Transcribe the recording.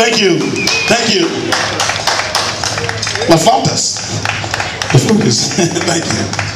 Thank you. Thank you. My faltas. The. Thank you.